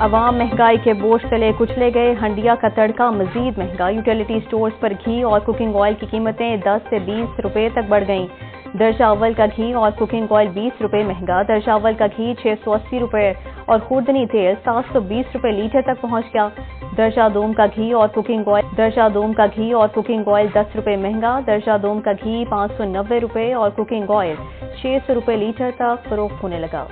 आवाम महँगाई के बोझ तले कुचले गए, हंडिया का तड़का मजीद महँगा यूटिलिटी स्टोर्स पर घी और कुकिंग ऑयल की कीमतें 10 से 20 रुपए तक बढ़ गईं। दर्जा अव्वल का घी और कुकिंग ऑयल 20 रुपए महँगा, दर्जा अव्वल का घी 680 रुपए और खुर्दनी तेल 720 रुपए लीटर तक पहुँच गया। दर्जा दोम का घी और कुकिंग ऑयल दर्जा दोम का घी और कुकिंग ऑयल 10 रुपए महँगा, दर्जा दोम का घी पाँच सौ नब्बे रुपए और कुकिंग ऑयल छह सौ रुपए लीटर तक फरोख्त होने लगा।